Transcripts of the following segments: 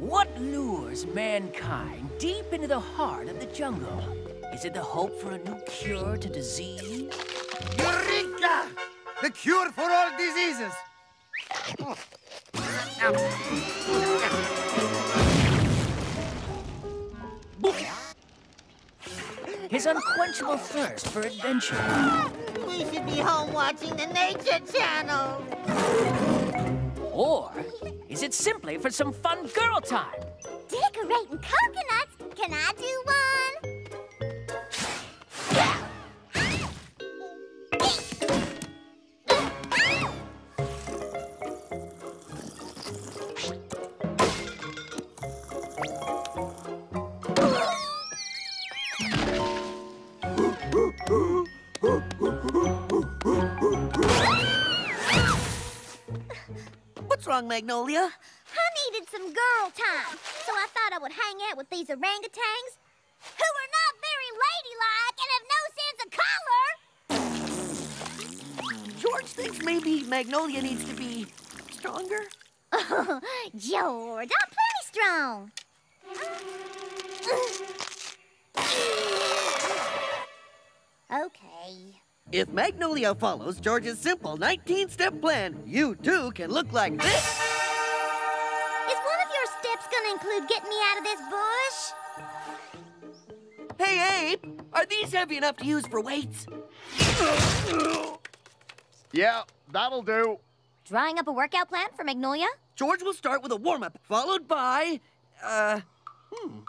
What lures mankind deep into the heart of the jungle? Is it the hope for a new cure to disease? Eureka! The cure for all diseases. His unquenchable thirst for adventure? We should be home watching the Nature Channel. Or is it simply for some fun girl time? Decorating coconuts? Can I do Magnolia? I needed some girl time, so I thought I would hang out with these orangutans who are not very ladylike and have no sense of color. George thinks maybe Magnolia needs to be stronger. George, I'm plenty strong. okay. If Magnolia follows George's simple 19-step plan, you too can look like this. Is one of your steps gonna include getting me out of this bush? Hey, Ape, are these heavy enough to use for weights? Yeah, that'll do. Drawing up a workout plan for Magnolia? George will start with a warm-up, followed by, uh, hmm.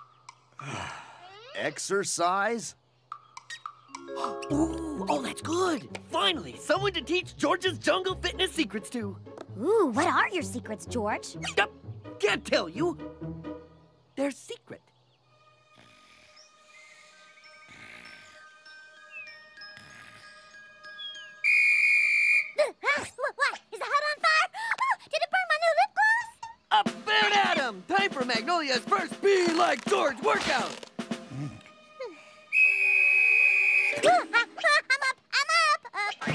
Exercise? oh, that's good. Finally, someone to teach George's jungle fitness secrets to. Ooh, what are your secrets, George? Yup, can't tell you. They're secret. what? Is the hut on fire? Oh, did it burn my new lip gloss? Up and at 'em! Time for Magnolia's first Be Like George workout.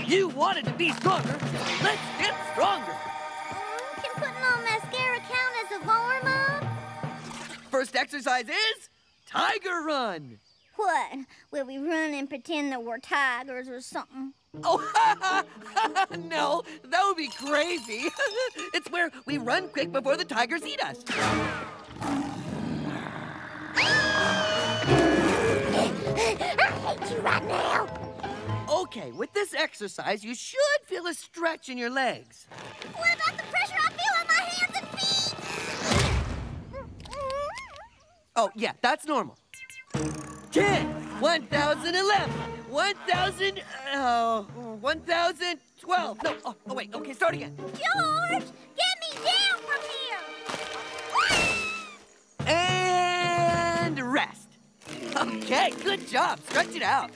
You wanted to be stronger. Let's get stronger. Mm, Can putting on mascara count as a warm-up? First exercise is Tiger Run. What? Will we run and pretend that we're tigers or something? Oh, no, that would be crazy. it's where we run quick before the tigers eat us. I hate you right now. Okay, with this exercise, you should feel a stretch in your legs. What about the pressure I feel on my hands and feet? Oh, yeah, that's normal. 10, 1,011, 1,000, oh, 1,012. No, oh, oh, wait, okay, start again. George, get me down from here. And rest. Okay, good job. Stretch it out.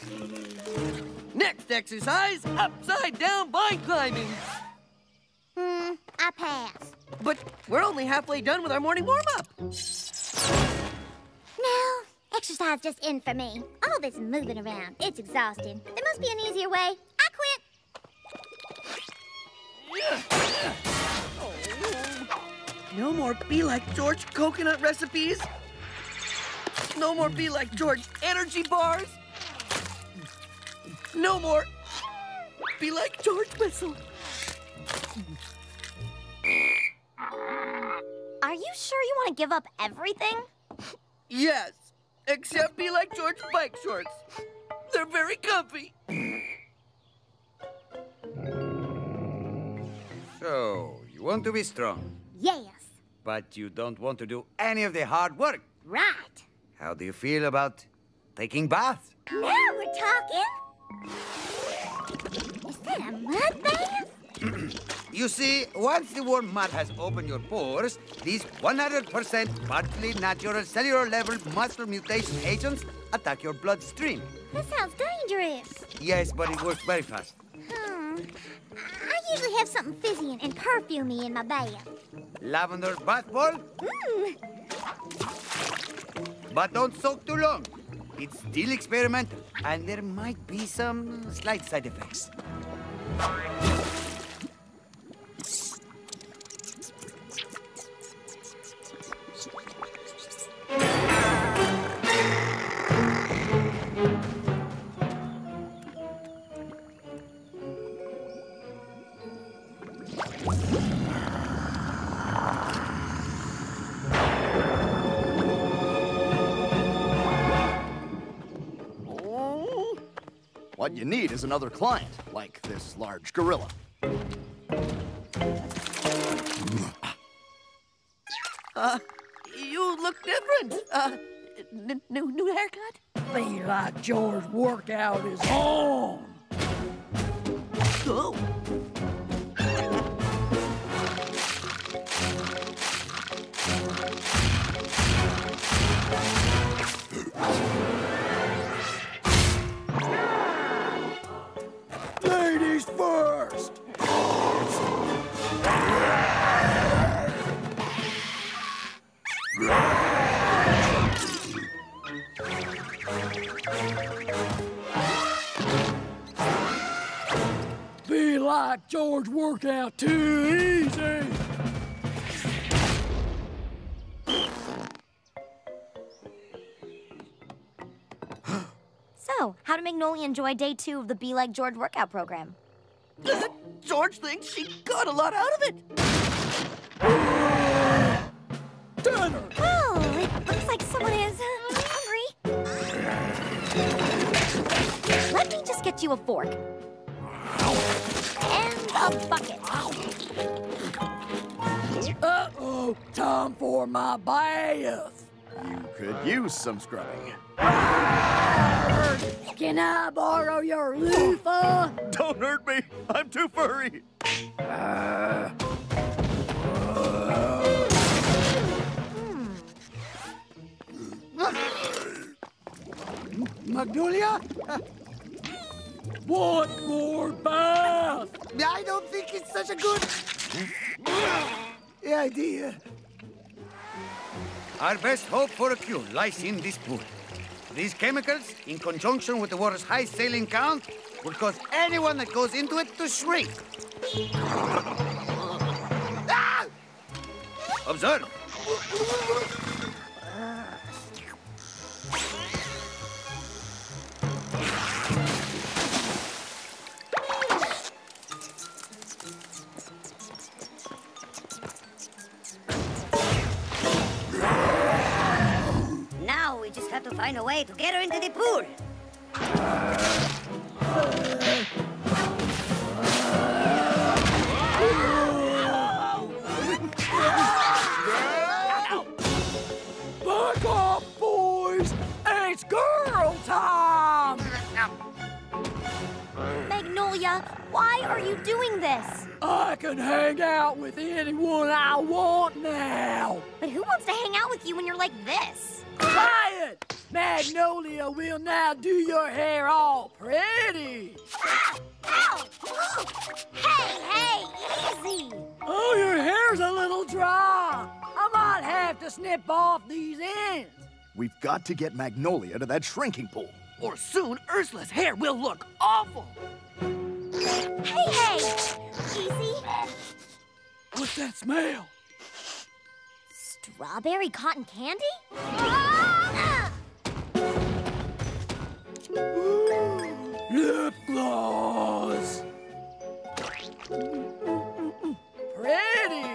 Next exercise, upside down vine climbing. Hmm, I pass. But we're only halfway done with our morning warm-up. No, exercise just in for me. All this moving around, it's exhausting. There must be an easier way. I quit. No more Be Like George coconut recipes. No more Be Like George energy bars. No more Be Like George whistle. Are you sure you want to give up everything? Yes, except Be Like George bike shorts. They're very comfy. So, you want to be strong, Yes. but you don't want to do any of the hard work. Right. How do you feel about taking baths? Now we're talking. Is that a mud bath? You see, once the warm mud has opened your pores, these 100% partly natural cellular level muscle mutation agents attack your bloodstream. That sounds dangerous. Yes, but it works very fast. Hmm. I usually have something fizzy and, and perfumey in my bath. Lavender bath ball, Mmm. but don't soak too long. It's still experimental, and there might be some slight side effects. Is another client, like this large gorilla. Uh, you look different. Uh, n- new, new haircut? Be like George workout is on. Oh. Like George workout too easy. So, how did Magnolia enjoy day two of the Be Like George workout program? George thinks she got a lot out of it. Dinner. Oh, it looks like someone is uh, hungry. Let me just get you a fork. And a bucket. Uh-oh, time for my bath. You could use some scrubbing. Can I borrow your loofah? Don't hurt me! I'm too furry! Magnolia? One more bath. I don't think it's such a good idea. Our best hope for a cure lies in this pool. These chemicals, in conjunction with the water's high saline count, will cause anyone that goes into it to shrink. Ah! Observe. Now we just have to find a way to get her into the pool. Back off, boys. It's girl time. Magnolia, why are you doing this? I can hang out with anyone I want now. But who wants to hang out with you when you're like this? Quiet! Magnolia will now do your hair all pretty. Ow! Hey, hey, easy! Oh, your hair's a little dry. I might have to snip off these ends. We've got to get Magnolia to that shrinking pool. Or soon Ursula's hair will look awful. Hey, hey! Easy. What's that smell? Strawberry cotton candy? Ah! Lip gloss. Pretty.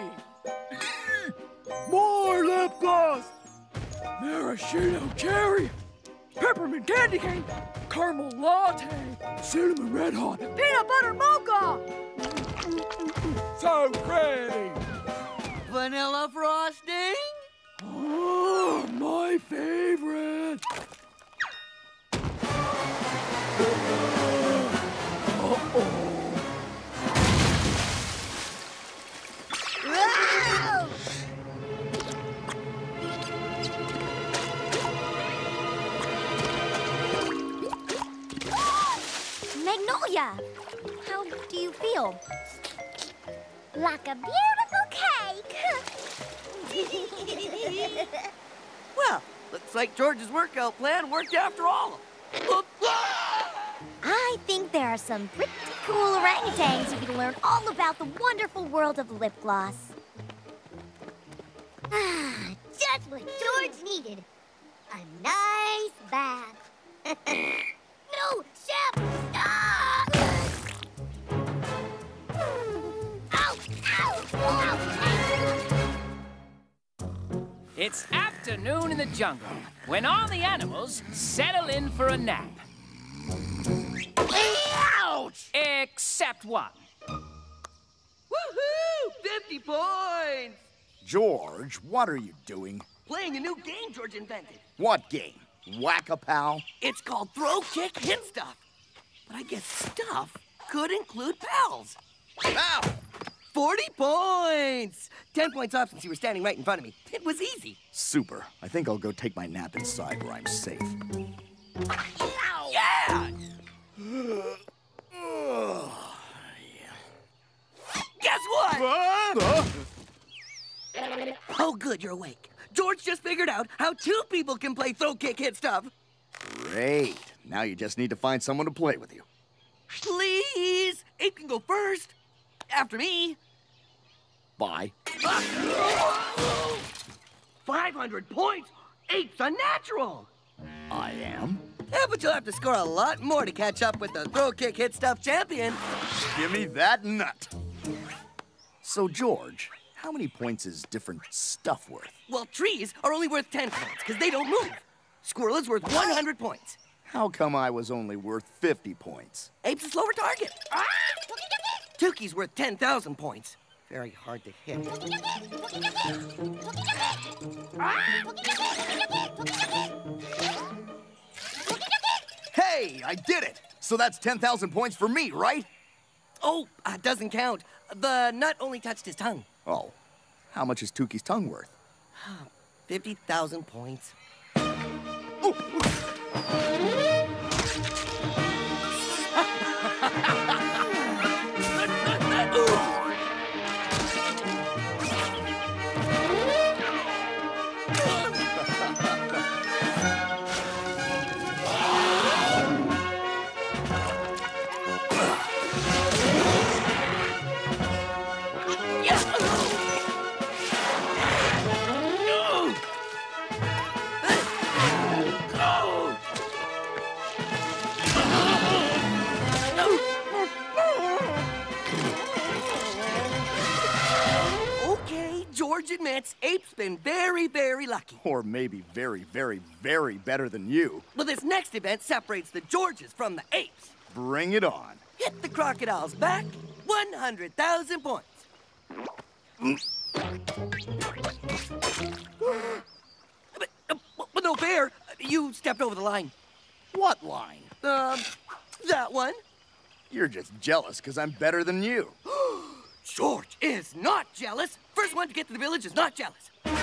More lip gloss. Maraschino cherry. Peppermint candy cane. Caramel latte. Cinnamon red hot. Peanut butter mocha. So pretty. Vanilla frosting? Oh, my favorite. Like a beautiful cake. Well, looks like George's workout plan worked after all. I think there are some pretty cool orangutans who can learn all about the wonderful world of lip gloss. Ah, just what George needed. A nice bath. no, Chef! Ah! Ow! Ow! Ow! It's afternoon in the jungle when all the animals settle in for a nap. Except one. Woohoo! 50 points! George, what are you doing? Playing a new game George invented. What game? Whack-a-pal? It's called Throw, Kick, Hit Stuff. But I guess stuff could include pals. Ow! 40 points! 10 points off since you were standing right in front of me. It was easy. Super. I think I'll go take my nap inside where I'm safe. Yeah! Guess what? Ah! Oh, good, you're awake. George just figured out how two people can play throw, kick, hit stuff. Great. Now you just need to find someone to play with you. Please! Ape can go first. After me. Bye. 500 points? Ape's a natural. I am. Yeah, but you'll have to score a lot more to catch up with the throw, kick, hit stuff champion. Give me that nut. So, George, how many points is different stuff worth? Well, trees are only worth 10 points because they don't move. Squirrel is worth 100 points. How come I was only worth 50 points? Ape's a slower target. Tuki's worth 10,000 points. Very hard to hit. Hey, I did it! So that's 10,000 points for me, right? Oh, uh, doesn't count. The nut only touched his tongue. Oh, how much is Tuki's tongue worth? 50,000 points. Okay, George admits Ape's been very, very lucky. Or maybe very, very, very better than you. Well, this next event separates the Georges from the apes. Bring it on. Hit the crocodile's back, 100,000 points. but, uh, but no fair. You stepped over the line. What line? Um, that one. You're just jealous because I'm better than you. George is not jealous. First one to get to the village is not jealous. Where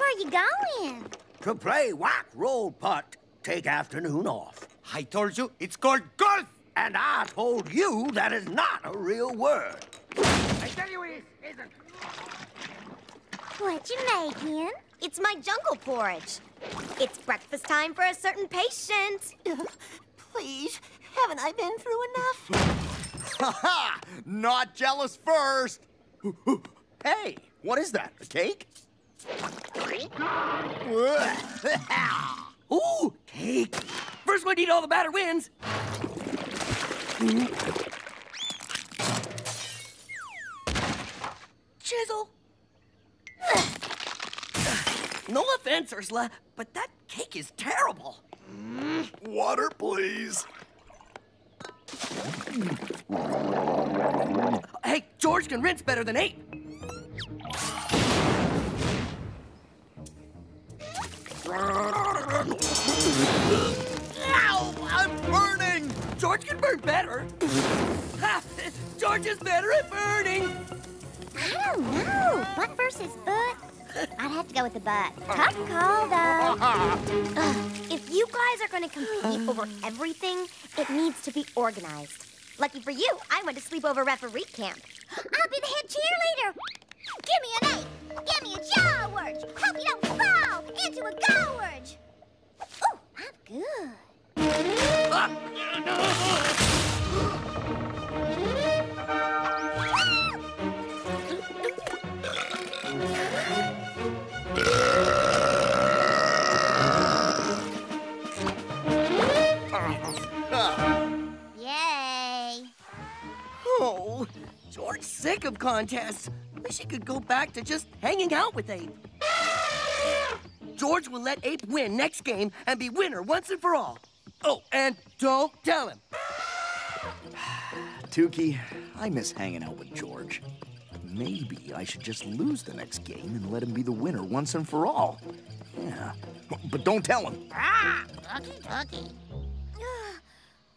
are you going? To play whack, roll, putt, take afternoon off. I told you it's called golf. And I told you that is not a real word. I tell you it isn't. What you making? It's my jungle porridge. It's breakfast time for a certain patient. Please, haven't I been through enough? Ha ha! Not jealous first! hey, what is that? A cake? Ooh, cake. First one to eat all the batter wins. Chisel. No offense, Ursula, but that cake is terrible. Water, please. Hey, George can rinse better than Ape. Ow! I'm burning! George can burn better. Ha! George is better at burning. I don't know. Butt versus butt. I'd have to go with the butt. Tough call, though. Ugh, if you guys are going to compete over everything, it needs to be organized. Lucky for you, I went to sleepover referee camp. I'll be the head cheerleader. Give me an eight. Give me a George. Hope you don't fall into a gorge. Ooh, I'm good. Yay. sick of contests. Wish he could go back to just hanging out with Ape. George will let Ape win next game and be winner once and for all. Oh, and don't tell him. Tuki, I miss hanging out with George. Maybe I should just lose the next game and let him be the winner once and for all. Yeah. But don't tell him. Ah, ducky, ducky.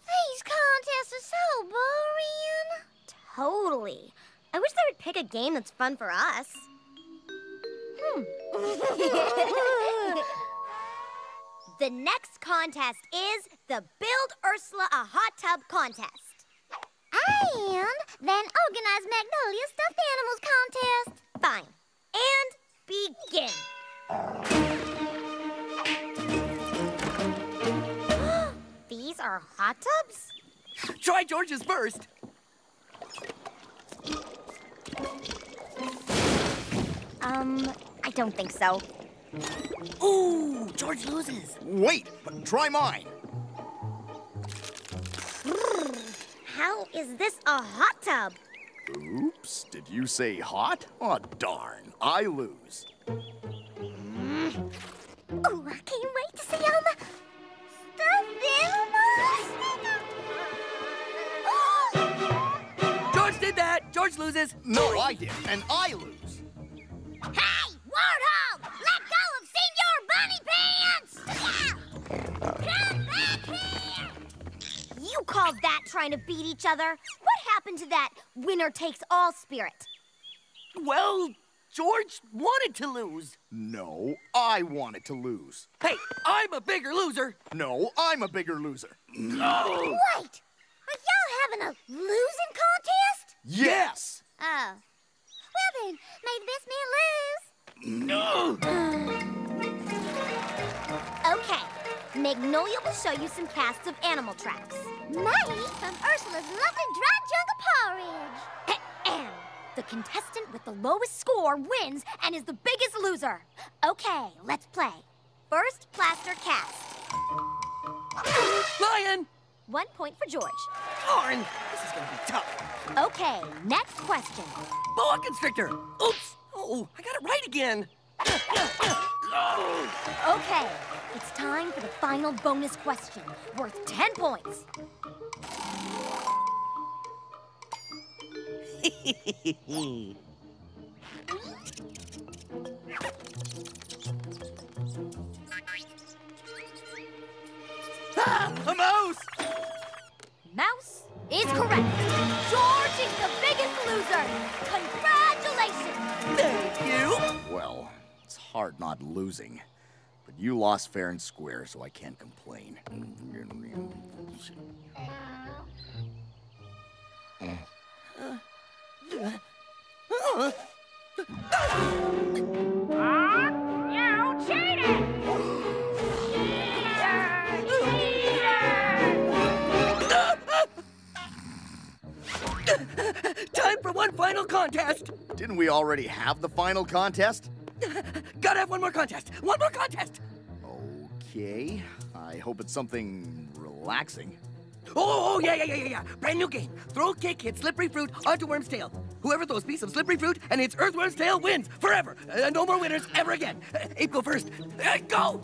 These contests are so boring. Totally. I wish they would pick a game that's fun for us. Hmm. the next contest is the Build Ursula a Hot Tub contest. And then organize Magnolia Stuffed Animals contest. Fine. And begin. These are hot tubs? Try George's first. Um, I don't think so. Ooh, George loses. Wait, try mine. How is this a hot tub? Oops, did you say hot? Oh, darn, I lose. Ooh, I can't wait to see all the stuffed animals. George did that. George loses. No, I did, and I lose. Hey, Warthog! Let go of Senior Bunny Pants! Come back here! You called that trying to beat each other? What happened to that winner takes all spirit? Well, George wanted to lose. No, I wanted to lose. Hey, I'm a bigger loser. No, I'm a bigger loser. No! Wait! Are y'all having a losing contest? Yes! Oh. Well then, maybe this man lose. Okay, Magnolia will show you some casts of animal traps. Made from Ursula's lovely dry jungle porridge. Ahem. The contestant with the lowest score wins and is the biggest loser. Okay, let's play. First plaster cast. Lion! One point for George. Darn, this is gonna be tough. Okay, next question. Boa constrictor. Oops. Oh, I got it right again. Okay, it's time for the final bonus question, worth 10 points. ah, a mouse! Mouse is correct. George is the biggest loser. Congratulations. Thank you. Well, it's hard not losing. But you lost fair and square, so I can't complain. Uh, you cheated! Time for one final contest. Didn't we already have the final contest? Gotta have one more contest. One more contest. Okay. I hope it's something relaxing. Oh, oh, yeah, yeah, yeah, yeah, yeah. Brand new game. Throw kick hit slippery fruit onto worm's tail. Whoever throws piece of slippery fruit and hits earthworm's tail wins forever. Uh, no more winners ever again. Uh, Ape, go first. Uh, go!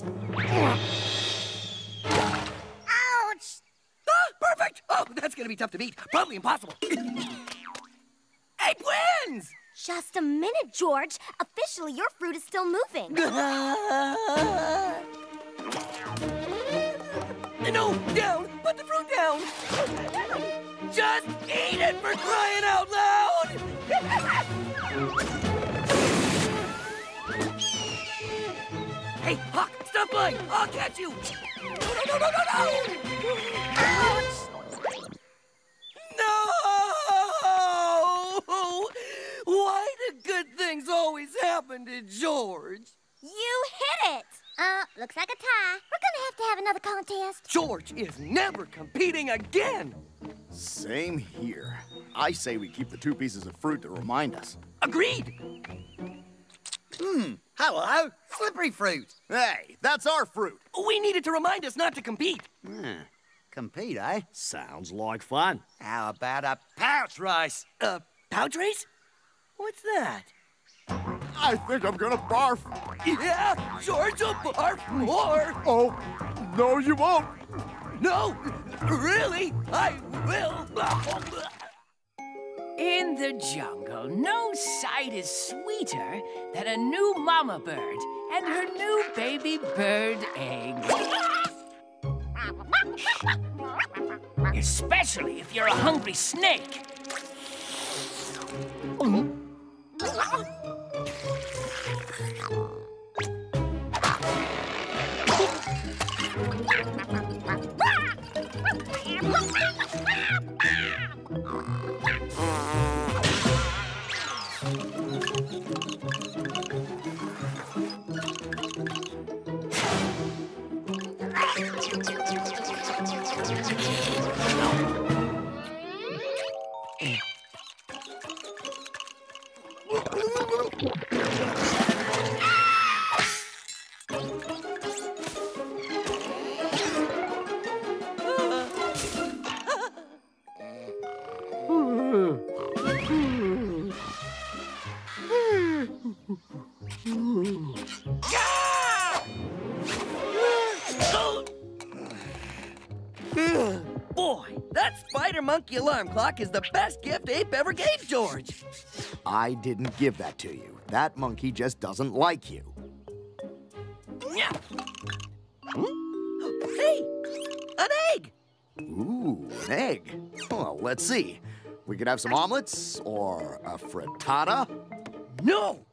Perfect! Oh, that's gonna be tough to beat. Probably impossible. Ape wins! Just a minute, George. Officially, your fruit is still moving. no, down! Put the fruit down! Just eat it for crying out loud! hey, Hawk, stop flying! I'll catch you! No, no, no, no, no, no! Ouch! No! Why do good things always happen to George? You hit it! Uh, looks like a tie. We're gonna have to have another contest. George is never competing again! Same here. I say we keep the two pieces of fruit to remind us. Agreed! Hmm, hello, slippery fruit. Hey, that's our fruit. We needed to remind us not to compete. Hmm, compete, eh? Sounds like fun. How about a pouch race? Uh, pouch race? What's that? I think I'm gonna barf. Yeah, George will barf more. Oh, no, you won't. No, really, I will. In the jungle, no sight is sweeter than a new mama bird and her new baby bird egg. Especially if you're a hungry snake. Boy, monkey alarm clock is the best gift Ape ever gave George. I didn't give that to you. That monkey just doesn't like you. Hmm? Hey, an egg. Ooh, an egg. Well, let's see. We could have some omelets or a frittata. No,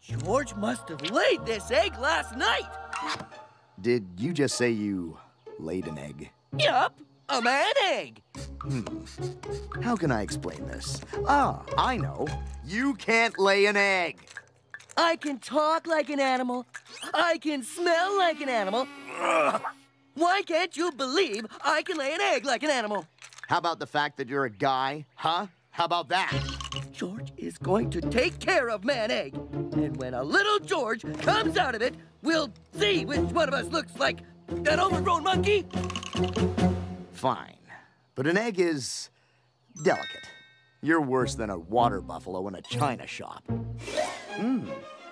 George must have laid this egg last night. Did you just say you laid an egg? Yup, a man egg. Hmm. How can I explain this? Ah, I know. You can't lay an egg. I can talk like an animal. I can smell like an animal. Why can't you believe I can lay an egg like an animal? How about the fact that you're a guy? Huh? How about that? George is going to take care of Man Egg. And when a little George comes out of it, we'll see which one of us looks like an overgrown monkey. Fine. But an egg is delicate. You're worse than a water buffalo in a china shop.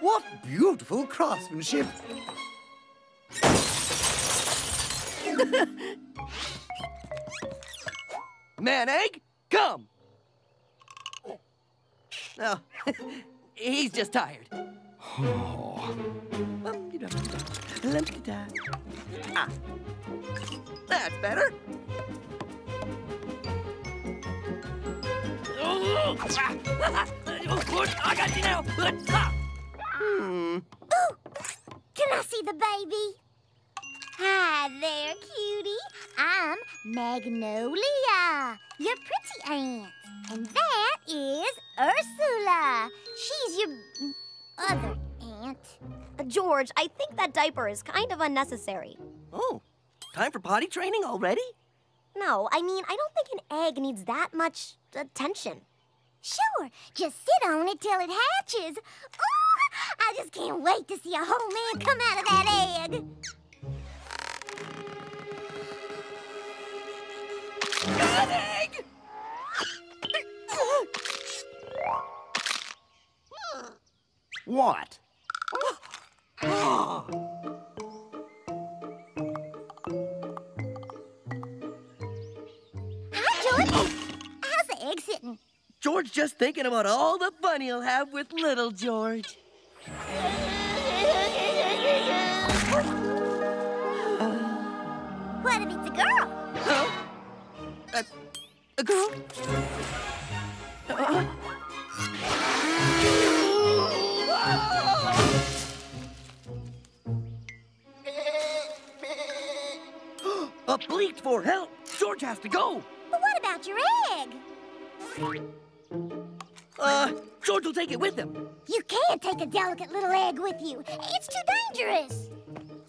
What beautiful craftsmanship. Man Egg, come. No, he's just tired. Oh. Ah, that's better. I got you now. Hmm. Can I see the baby? Hi there, cutie. I'm Magnolia, your pretty aunt. And that is Ursula. She's your other aunt. Uh, George, I think that diaper is kind of unnecessary. Oh, time for potty training already? No, I mean, I don't think an egg needs that much attention. Sure, just sit on it till it hatches. Ooh, I just can't wait to see a whole man come out of that egg. An egg! What? Hi, George. How's the egg sitting? George just thinking about all the fun he'll have with little George. What if it's a girl? Huh? A, a girl? Uh, a bleat for help! George has to go! But what about your egg? Uh, George will take it with him. You can't take a delicate little egg with you. It's too dangerous.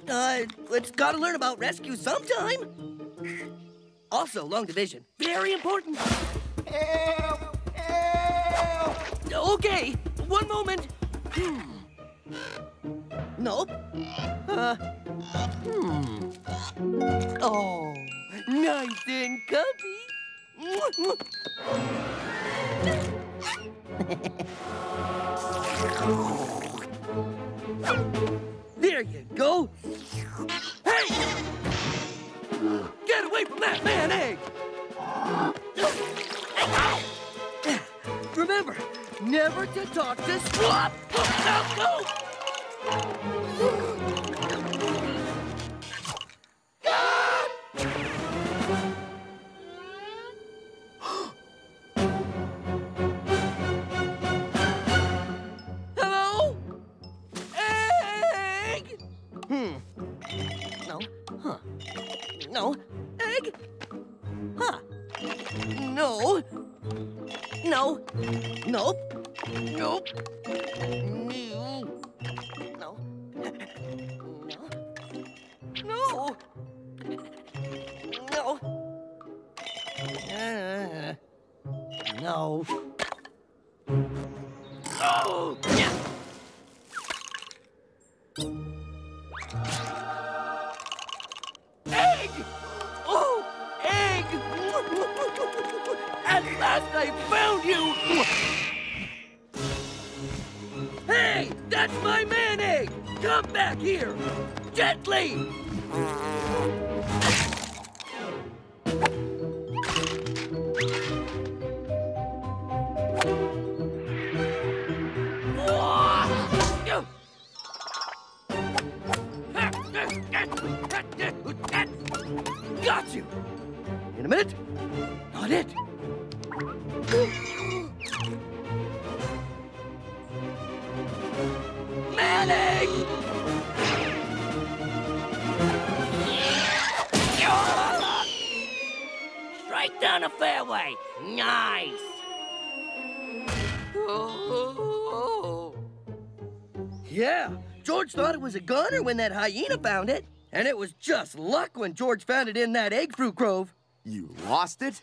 Uh, it's gotta learn about rescue sometime. Also, long division. Very important. Okay, one moment. Hmm. Nope. Uh, hmm. Oh, nice and comfy. There you go. Hey! Get away from that man egg! Eh? Remember, never to talk to Swap! Manning! Straight down the fairway. Nice. Oh. Yeah, George thought it was a gunner when that hyena found it. And it was just luck when George found it in that egg fruit grove. You lost it?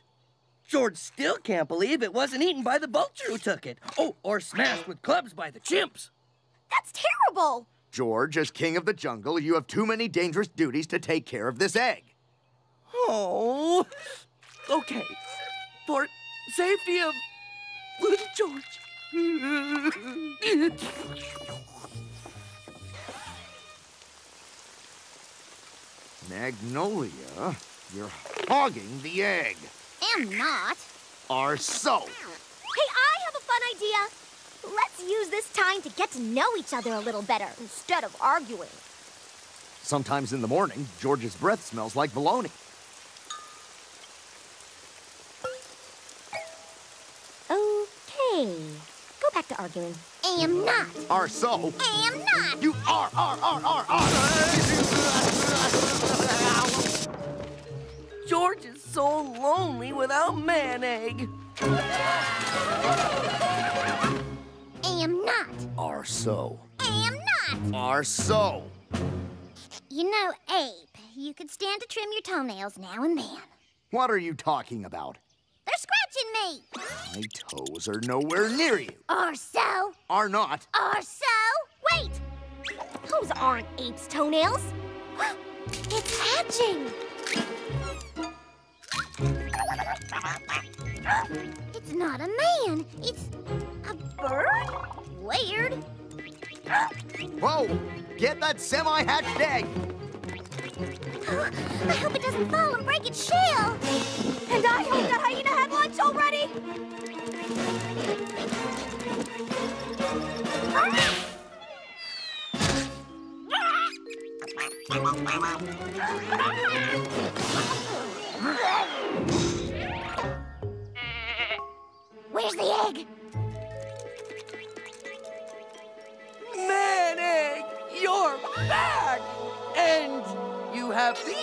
George still can't believe it wasn't eaten by the vulture who took it. Oh, or smashed with clubs by the chimps. That's terrible. George, as king of the jungle, you have too many dangerous duties to take care of this egg. Oh, okay. For safety of little George. Magnolia, you're hogging the egg. Am not. Are so. Hey, I have a fun idea. Let's use this time to get to know each other a little better instead of arguing. Sometimes in the morning, George's breath smells like bologna. Okay. Go back to arguing. I Am not. Are so. Am not. You are, are, are, are, are. George is so lonely without man egg. Am not. Are so. Am not. Are so. You know, Ape, you could stand to trim your toenails now and then. What are you talking about? They're scratching me. My toes are nowhere near you. Or so. Are not. Or so. Wait. Those aren't ape's toenails. it's hatching. It's not a man. It's bird? Weird. Whoa! Get that semi-hatched egg! I hope it doesn't fall and break its shell. And I hope that hyena had lunch already. Ah! Where's the egg? You're back! And you have feet!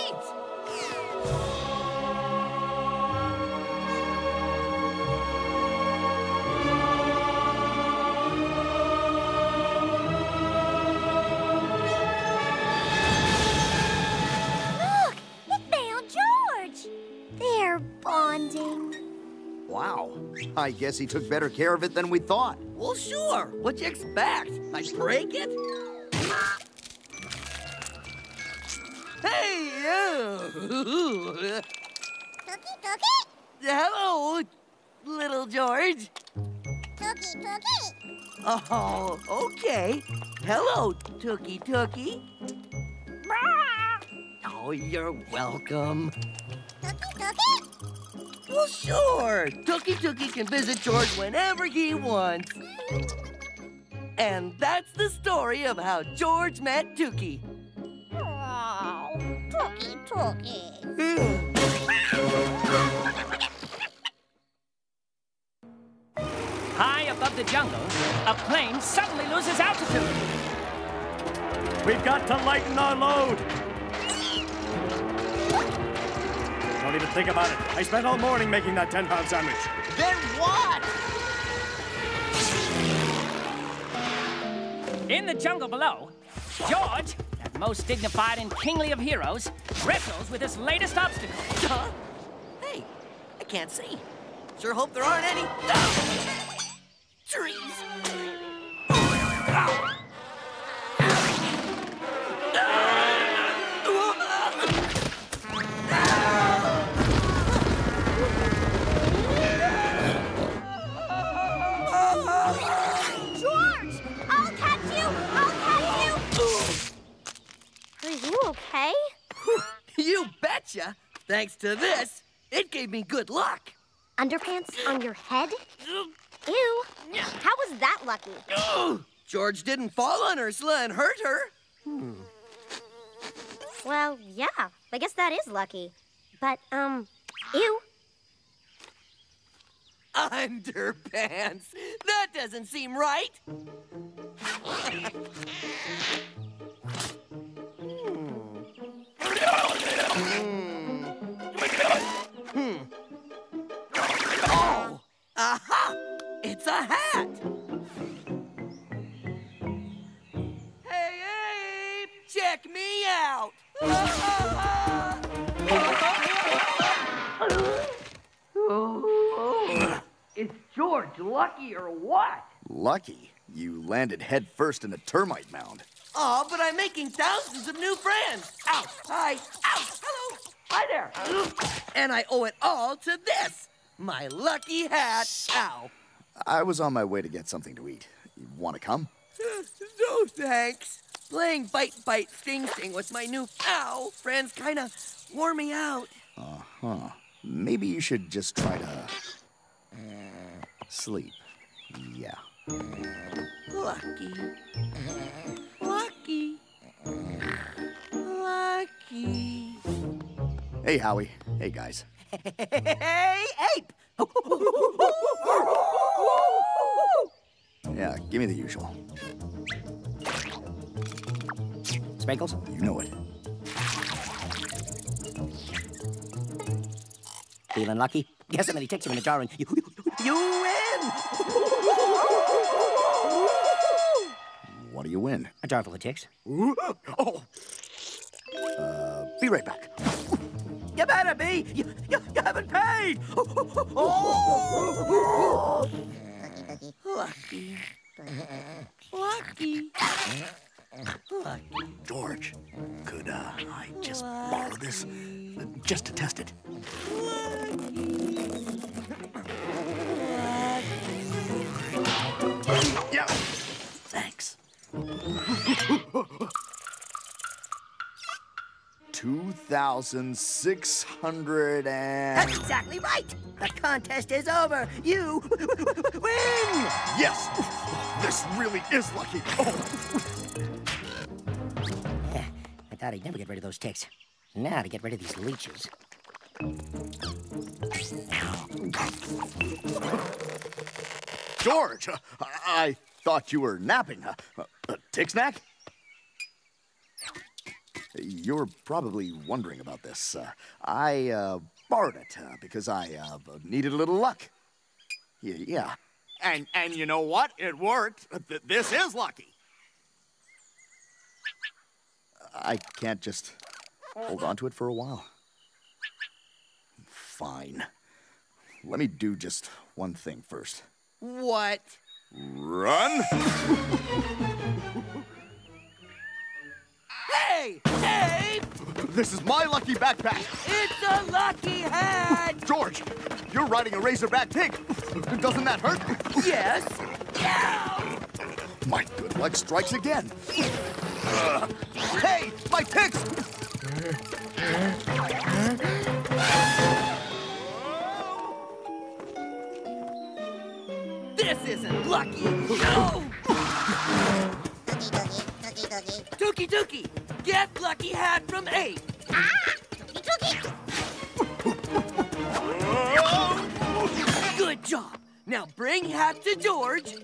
Look, it found George. They're bonding. Wow. I guess he took better care of it than we thought. Well, sure. What'd you expect? I'd break it? Hey! Cookie, cookie, Hello, little George. cookie, cookie. Oh, okay. Hello, Tuki Tuki. Oh, you're welcome. Tuki Tuki? Well, sure. Tuki Tuki can visit George whenever he wants. Mm. And that's the story of how George met Tuki. Oh, Tuki Tuki. High above the jungle, a plane suddenly loses altitude. We've got to lighten our load. Don't even think about it. I spent all morning making that 10 pound sandwich. Then what? In the jungle below, George, that most dignified and kingly of heroes, wrestles with his latest obstacle. Huh? Hey, I can't see. Sure hope there aren't any. Ah! Trees. Okay? You betcha. Thanks to this, it gave me good luck. Underpants on your head? Ew. How was that lucky? George didn't fall on Ursula and hurt her. Well, yeah. I guess that is lucky. But, um, ew. Underpants. That doesn't seem right. Hmm. Oh, aha! It's a hat. Hey, Ape, check me out. Is George lucky or what? Lucky. You landed head first in a termite mound. Oh, but I'm making thousands of new friends. Ow, hi, ow, hello, hi there. And I owe it all to this, my lucky hat. Ow. I was on my way to get something to eat. You want to come? No thanks. Playing bite, bite, sting, sting with my new ow friends kind of wore me out. Uh huh. Maybe you should just try to sleep. Yeah. Lucky. Lucky. Lucky. Hey, Howie. Hey, guys. Hey, ape! Yeah, give me the usual. Sprinkles? You know it. Feeling lucky? Guess how many ticks are in the jar and you, You win! What do you win? a jar full of ticks. Oh. Uh, be right back. You better be! You, you, you haven't paid! Lucky. Lucky. Lucky. George, could uh, I just borrow this? Uh, Just to test it. Yeah. Thanks. Two thousand six hundred and. That's exactly right! The contest is over! You win! Yes! This really is lucky. Oh, I thought I'd never get rid of those ticks. Now to get rid of these leeches. George, I, I thought you were napping. Uh, uh, a tick snack? You're probably wondering about this. Uh, I uh, borrowed it uh, because I uh, needed a little luck. Yeah, yeah. And and you know what? It worked. Th- This is lucky. I can't just hold on to it for a while. Fine. Let me do just one thing first. What? Run! This is my lucky backpack! It's a lucky hat! George, you're riding a razorback pig. Doesn't that hurt? Yes. Ow! My good luck strikes again. Hey, my ticks! This isn't lucky. No! Tuki Tuki, get Lucky Hat from Ape. Good job. Now bring Hat to George.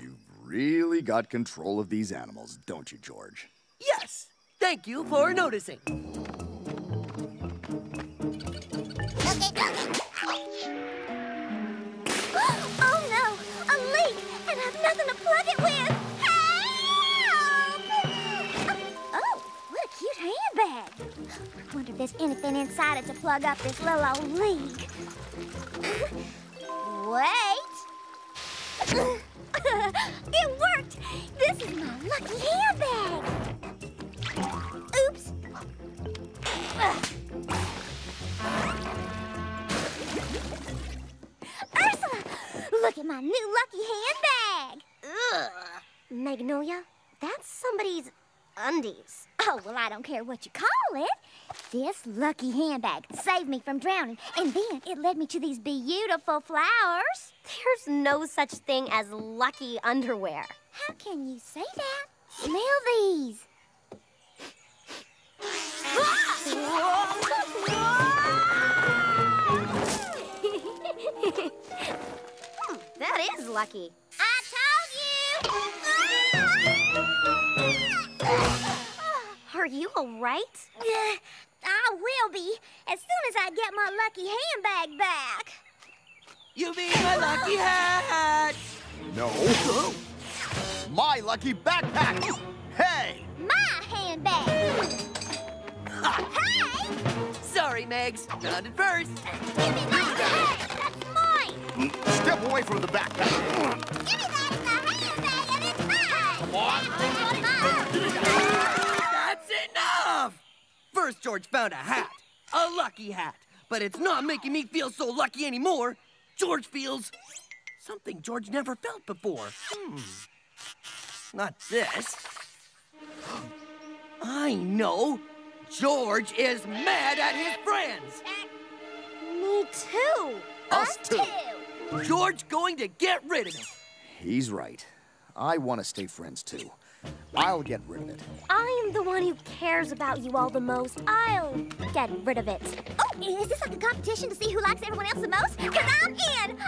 You've really got control of these animals, don't you, George? Yes. Thank you for noticing. oh no, a leak, and I've nothing to plug it with. Handbag. I wonder if there's anything inside it to plug up this little old leak. Wait. it worked! This is my lucky handbag! Oops! Ursula! Look at my new lucky handbag! Ugh. Magnolia, that's somebody's undies. Oh, well, I don't care what you call it. This lucky handbag saved me from drowning, and then it led me to these beautiful flowers. There's no such thing as lucky underwear. How can you say that? Smell these. Hmm, that is lucky. I Are you all right? told! I will be as soon as I get my lucky handbag back. You mean my lucky hat? No. My lucky backpack! Hey! My handbag! hey! Sorry, Megs. Found it first. Give me that! That's mine! Mm, step away from the backpack. Give me that! It's a handbag and it's mine! Come on! First, George found a hat. A lucky hat. But it's not making me feel so lucky anymore. George feels something George never felt before. Hmm. Not this. I know. George is mad at his friends. Me too. Us too. George going to get rid of it. He's right. I want to stay friends too. I'll get rid of it. I am the one who cares about you all the most. I'll get rid of it. Oh, is this like a competition to see who likes everyone else the most? Because I'm in!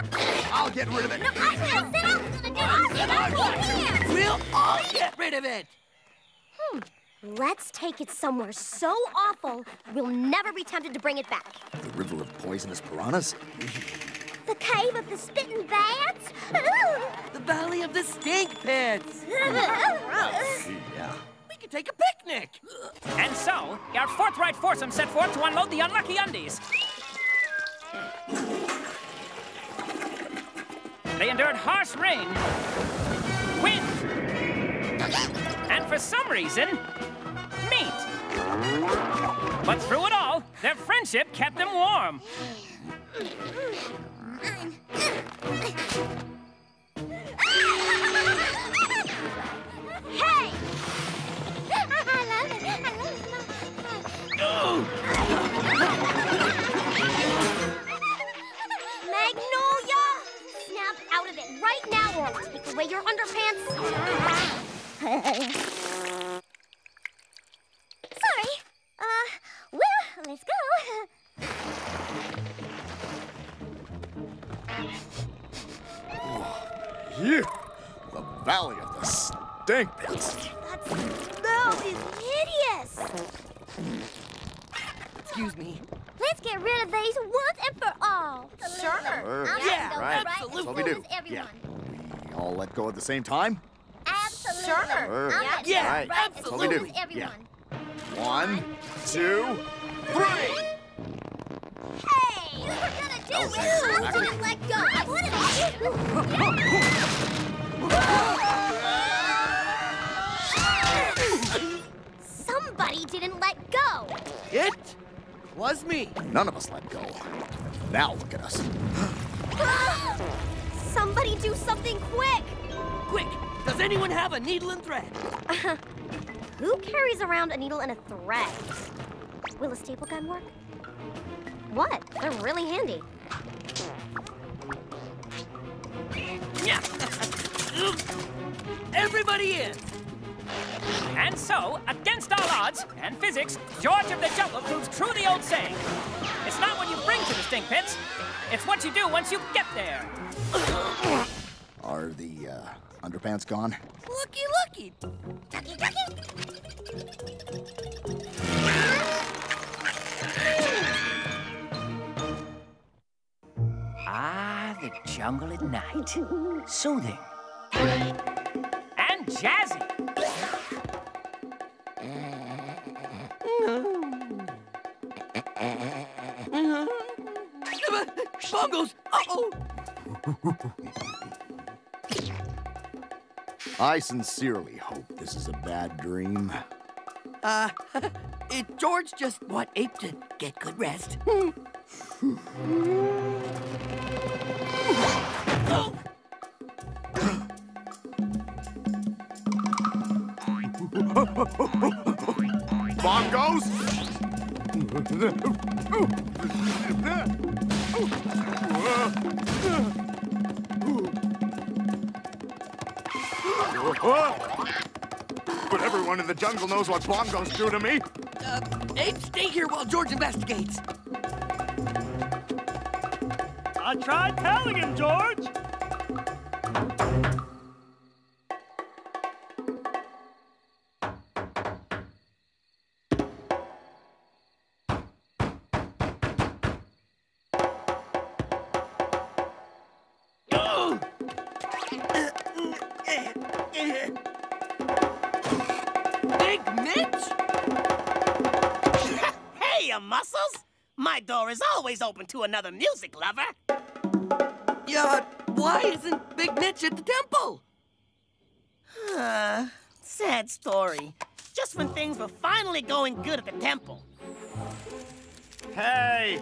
I'll get rid of it. No, I will. Then I was gonna do it. I'm in. We'll all get rid of it. Hmm. Let's take it somewhere so awful we'll never be tempted to bring it back. The river of poisonous piranhas? The cave of the spitting bats? Ooh. The Valley of the Stink Pits. Yeah. We could take a picnic. And so, your forthright foursome set forth to unload the unlucky undies. They endured harsh rain, wind, and for some reason, meat. But through it all, their friendship kept them warm. Right now or I'll take away your underpants. go at the same time? Absolutely. Sure. Sure. I'm Yeah, go right. right as That's what we do. everyone. One, two, three! Hey, we're gonna do it. I'm gonna let go. I wanted Somebody didn't let go. It was me. None of us let go. Now look at us. Somebody do something quick. Quick, does anyone have a needle and thread? Uh-huh. Who carries around a needle and a thread? Will a staple gun work? What? They're really handy. Yeah. Everybody in. And so, against all odds and physics, George of the Jungle proves true the old saying. It's not what you bring to the stink pits, it's what you do once you get there. Are the uh, underpants gone? Looky, looky. Ducky, ducky. Ah, the jungle at night. Soothing. And jazzy. Bongos! Uh-oh! I sincerely hope this is a bad dream. Uh, it, George just want Ape to get good rest. oh, Bongos? But everyone in the jungle knows what bongos do to me. uh, Ape, stay here while George investigates. I tried telling him, George. Always open to another music lover. Yeah, why isn't Big Mitch at the temple? Uh, sad story. Just when things were finally going good at the temple. Hey,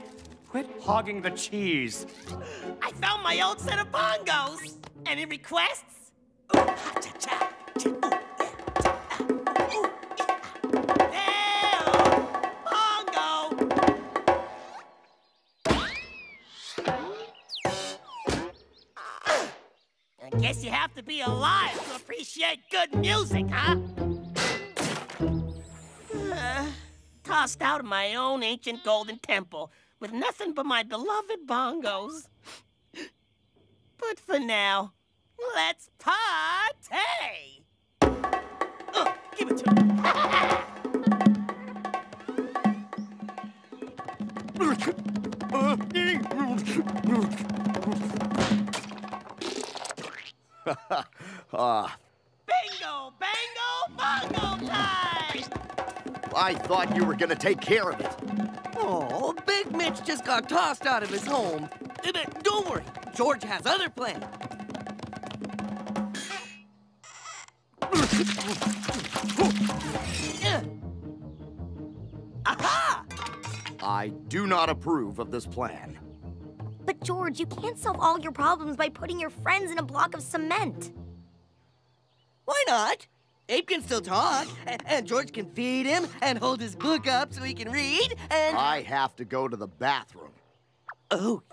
quit hogging the cheese. I found my old set of bongos. Any requests? Ooh, ha, guess you have to be alive to appreciate good music, huh? Uh, tossed out of my own ancient golden temple with nothing but my beloved bongos. But for now, let's party! Uh, give it to me. Ah, Bingo, bango, bongo time! I thought you were gonna take care of it. Oh, Big Mitch just got tossed out of his home. Uh, Don't worry, George has other plans. Uh. Aha! I do not approve of this plan. But George, you can't solve all your problems by putting your friends in a block of cement. Why not? Ape can still talk, and George can feed him and hold his book up so he can read, and... I have to go to the bathroom. Oh,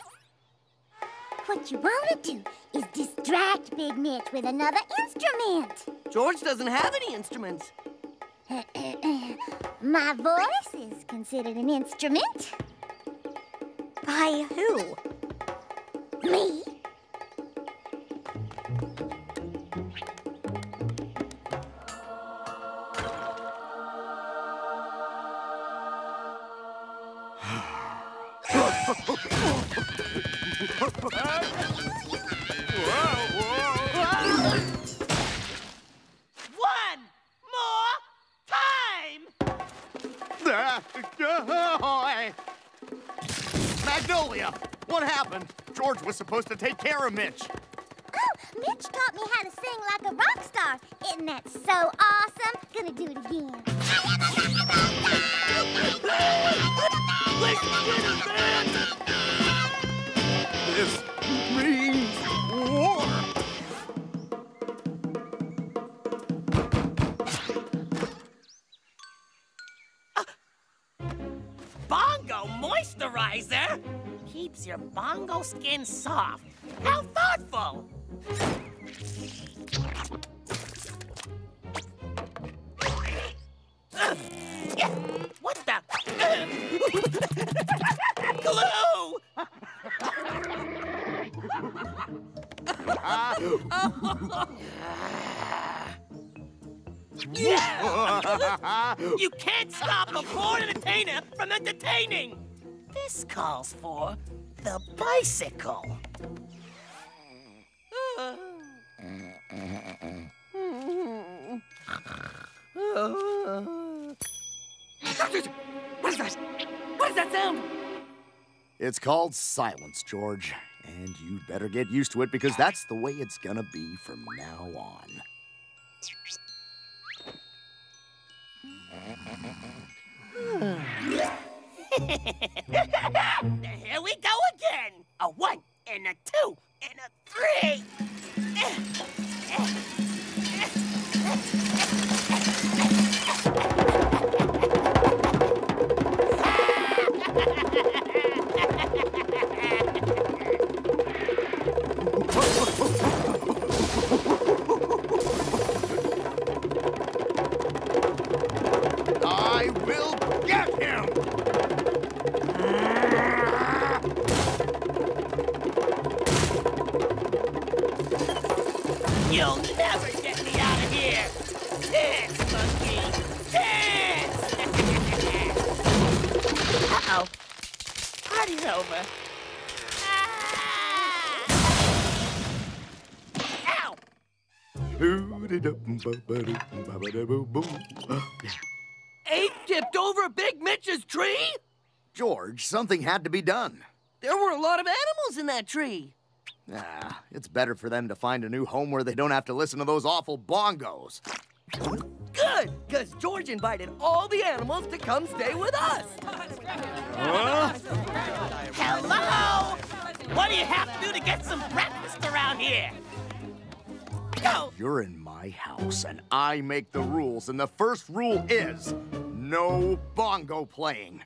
What you want to do is distract Big Mitch with another instrument. George doesn't have any instruments. My voice is considered an instrument. By who? Me? supposed to take care of Mitch. Oh, Mitch taught me how to sing like a rock star. Isn't that so awesome? Gonna do it again. This means war. Bongo moisturizer keeps your bongo skin can't stop a born entertainer from entertaining! This calls for the bicycle. What is that? What is that sound? It's called silence, George. And you'd better get used to it because that's the way it's gonna be from now on. Here we go again. A one and a something had to be done. There were a lot of animals in that tree. Ah, it's better for them to find a new home where they don't have to listen to those awful bongos. Good, because George invited all the animals to come stay with us. Hello? What do you have to do to get some breakfast around here? Go! You're in my house, and I make the rules, and the first rule is no bongo playing.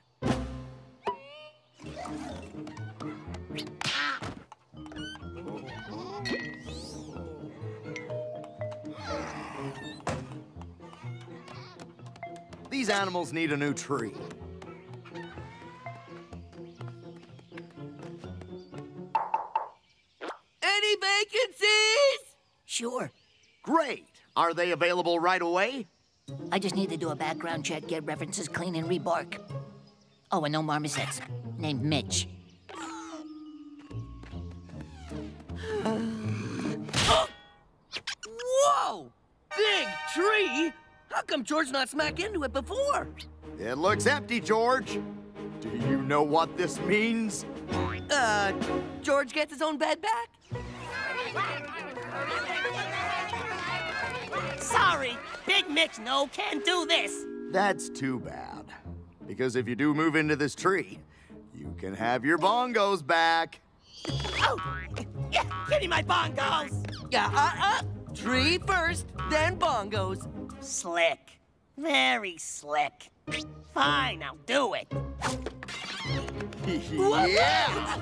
These animals need a new tree. Any vacancies? Sure. Great. Are they available right away? I just need to do a background check, get references clean, and rebark. Oh, and no marmosets. Named Mitch. Whoa! Big tree? How come George not smack into it before? It looks empty, George. Do you know what this means? Uh, George gets his own bed back? Sorry, Big Mitch no can't do this. That's too bad. Because if you do move into this tree, you can have your bongos back. Oh, yeah, give me my bongos. Yeah, uh, uh. Tree first, then bongos. Slick, very slick. Fine, I'll do it. yeah!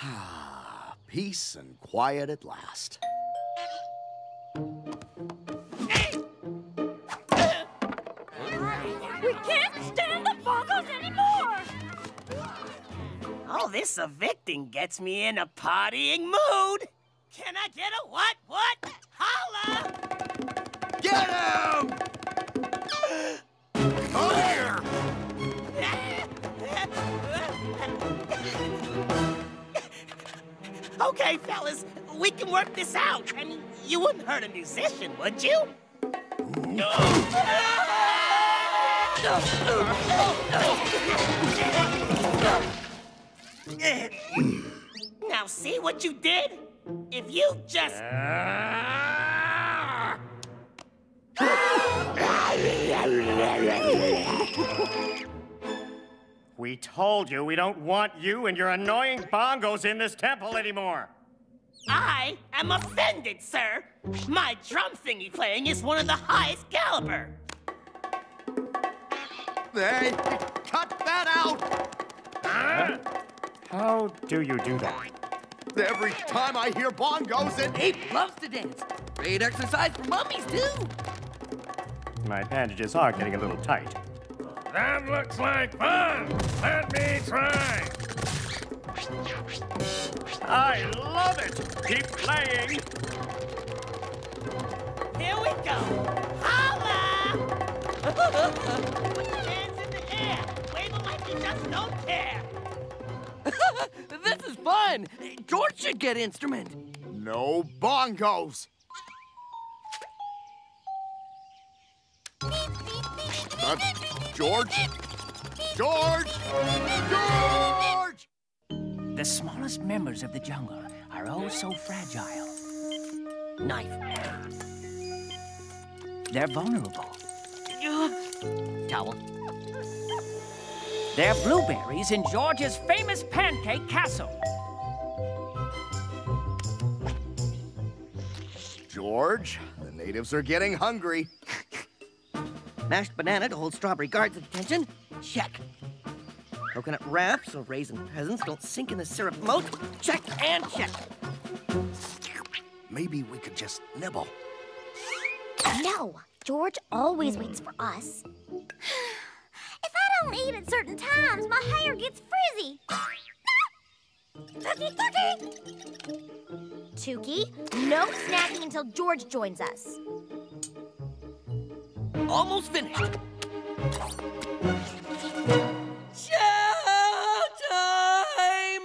Peace and quiet at last. All this evicting gets me in a partying mood. Can I get a what? What? Holla! Get him! Come here! okay, fellas, we can work this out. I mean, you wouldn't hurt a musician, would you? Now see what you did? If you just... We told you we don't want you and your annoying bongos in this temple anymore. I am offended, sir. My drum thingy playing is one of the highest caliber. Hey, cut that out! How do you do that? Every time I hear bongos, it... Ape loves to dance. Great exercise for mummies, too. My bandages are getting a little tight. That looks like fun. Let me try. I love it! Keep playing! Here we go. Holla! Put your hands in the air. Wave 'em like you just don't care. This is fun. George should get instrument. No bongos. Uh, George? George! George! The smallest members of the jungle are oh so fragile. Knife. They're vulnerable. Towel. They're blueberries in George's famous pancake castle. George, the natives are getting hungry. Mashed banana to hold strawberry guards attention. Check. Coconut wrap so raisin peasants don't sink in the syrup moat. Check and check. Maybe we could just nibble. No, George always waits for us. If I don't eat at certain times, my hair gets frizzy. Tuki, Tuki! Tuki, no snacking until George joins us. Almost finished. Chow time!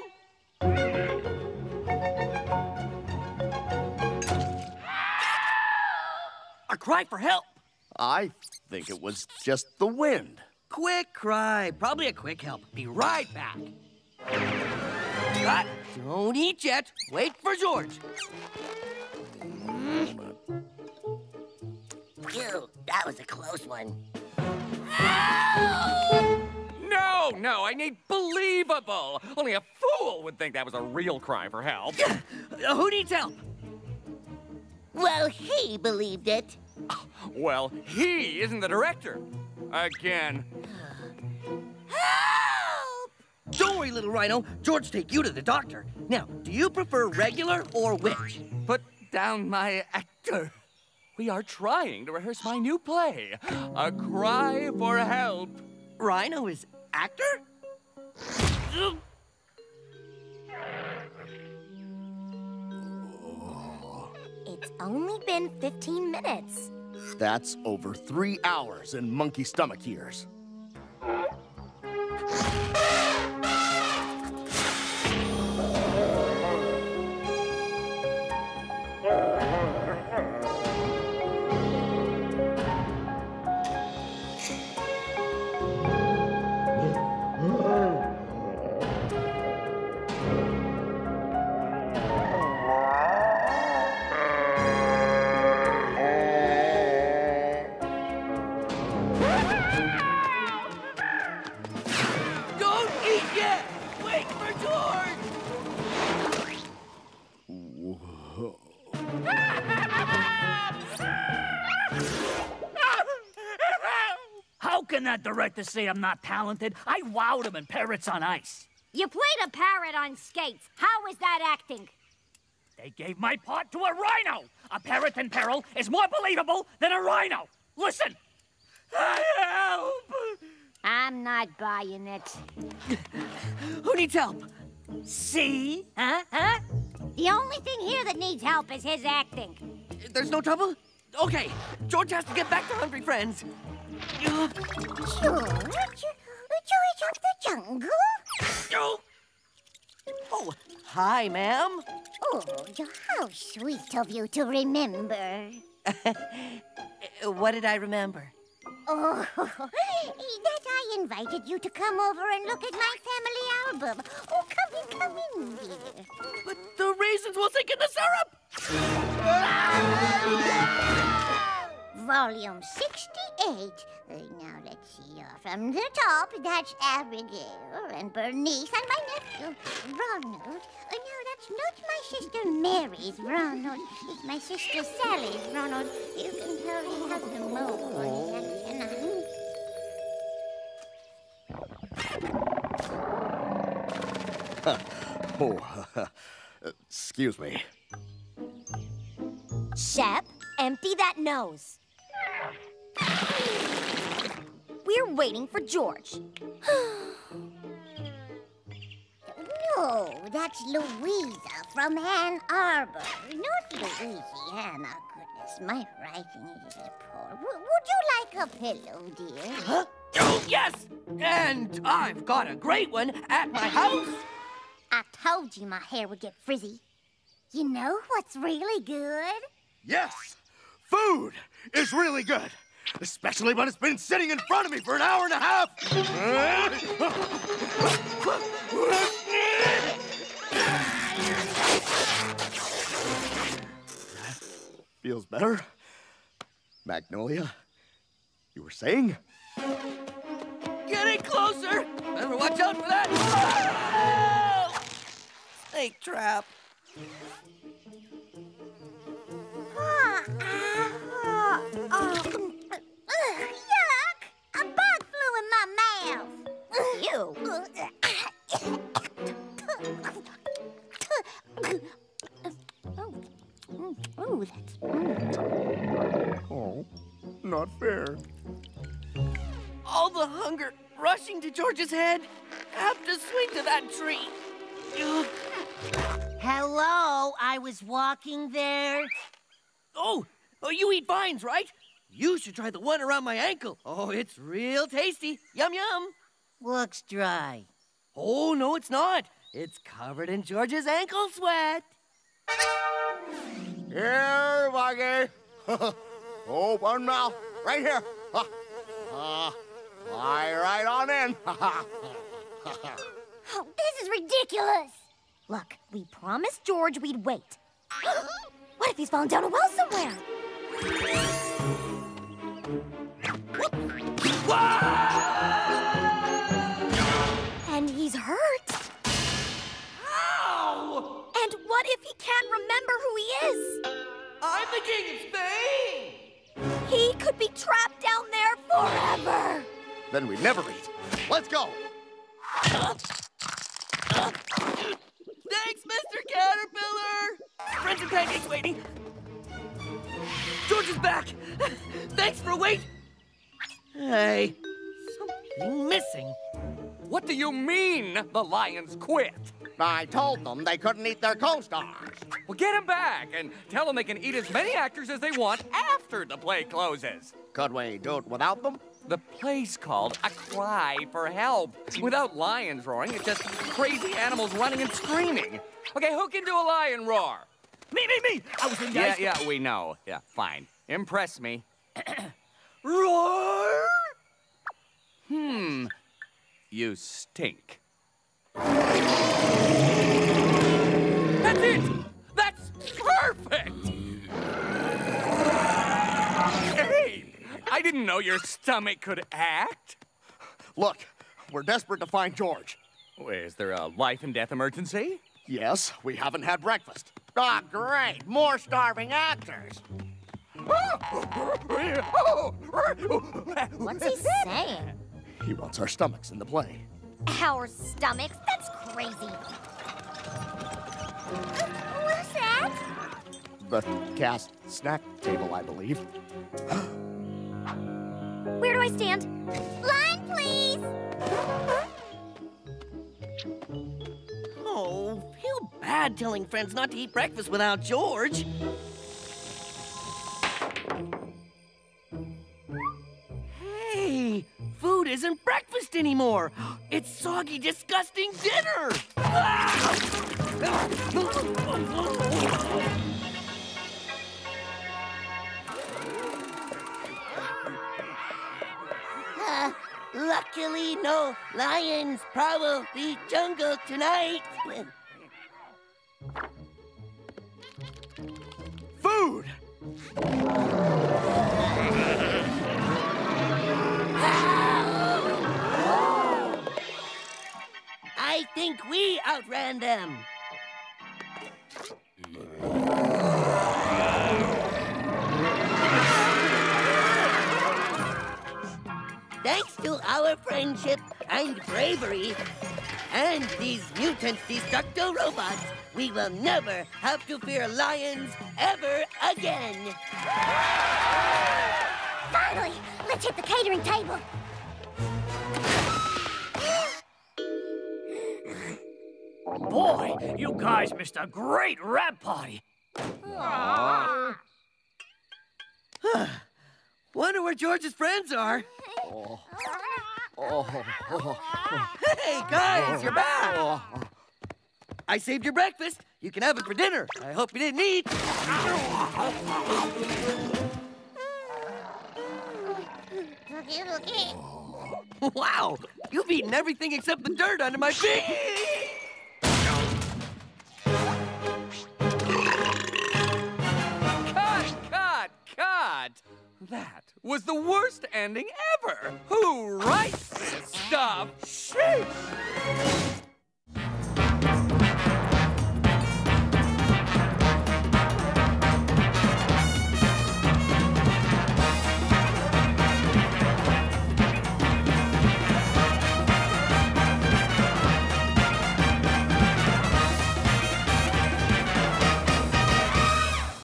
A cry for help. I think it was just the wind. Quick cry. Probably a quick help. Be right back. Cut. Don't eat yet. Wait for George. Phew, that was a close one. No, no, I need believable. Only a fool would think that was a real cry for help. Uh, who needs help? Well, he believed it. Well, he isn't the director. Again. Help! Don't worry, little rhino. George take you to the doctor. Now, do you prefer regular or witch? Put down my actor. We are trying to rehearse my new play, A Cry for Help. Rhino is actor? It's only been 15 minutes. That's over three hours in monkey stomach years. Can that director say I'm not talented? I wowed him in Parrots on Ice. You played a parrot on skates. How is that acting? They gave my part to a rhino. A parrot in peril is more believable than a rhino. Listen. Help! I'm not buying it. Who needs help? See? Huh? Huh? The only thing here that needs help is his acting. There's no trouble? Okay, George has to get back to Hungry Friends. George? George of the jungle? Oh, oh hi, ma'am. Oh, how sweet of you to remember. what did I remember? Oh, that I invited you to come over and look at my family album. Oh, come in, come in, dear. But the raisins will sink in the syrup! Volume 68. Uh, now, let's see. Uh, from the top, that's Abigail and Bernice and my nephew, Ronald. Uh, no, that's not my sister Mary's Ronald. It's my sister Sally's Ronald. You can tell he has the mole on his accent. Oh, excuse me. Shep, empty that nose. We're waiting for George. No, oh, that's Louisa from Ann Arbor, not Louisiana. Oh, goodness, my writing is poor. W- would you like a pillow, dear? Huh? Oh, yes! And I've got a great one at my house. I told you my hair would get frizzy. You know what's really good? Yes, food is really good, especially when it's been sitting in front of me for an hour and a half. Feels better? Magnolia? You were saying? Getting closer! Better watch out for that! Oh! Snake trap. Ah, ah. Ugh, yuck! A bug flew in my mouth. Ew. oh, oh, that's. mm. Oh, not fair. All the hunger rushing to George's head. Have to swing to that tree. Hello, I was walking there. Oh, oh, you eat vines, right? You should try the one around my ankle. Oh, it's real tasty. Yum, yum. Looks dry. Oh, no, it's not. It's covered in George's ankle sweat. Here, Buggy. oh, one mouth, right here. Uh, fly right on in. Oh, this is ridiculous. Look, we promised George we'd wait. what if he's fallen down a well somewhere? And he's hurt. Ow! And what if he can't remember who he is? I'm the king of Spain. He could be trapped down there forever. Then we never eat. Let's go. Thanks, Mr. Caterpillar. Friends and pancakes waiting. George is back. Thanks for wait. Hey, something missing. What do you mean the Lions quit? I told them they couldn't eat their co-stars. Well, get them back and tell them they can eat as many actors as they want after the play closes. Could we do it without them? The play's called A Cry for Help. Without lions roaring, it's just crazy animals running and screaming. Okay, who can do a lion roar? Me, me, me! I was in Yeah, guys. yeah, we know. Yeah, fine. Impress me. Roar! Hmm. You stink. That's it! That's perfect! Hey! I didn't know your stomach could act. Look, we're desperate to find George. Is there a life and death emergency? Yes, we haven't had breakfast. Ah, great. More starving actors. What's he saying? He wants our stomachs in the play. Our stomachs? That's crazy. What's that? The cast snack table, I believe. Where do I stand? Line, please. Oh, feel bad telling friends not to eat breakfast without George. Hey, food isn't breakfast anymore. It's soggy, disgusting dinner. Uh, luckily, no lions probably the jungle tonight. Food! I think we outran them. Our friendship and bravery and these mutant destructo robots, we will never have to fear lions ever again. Finally, let's hit the catering table. Boy, you guys missed a great wrap party. Wonder where George's friends are. Hey, guys, you're back. I saved your breakfast. You can have it for dinner. I hope you didn't eat. Wow, you've eaten everything except the dirt under my feet. That was the worst ending ever! Who writes this stuff? Sheesh!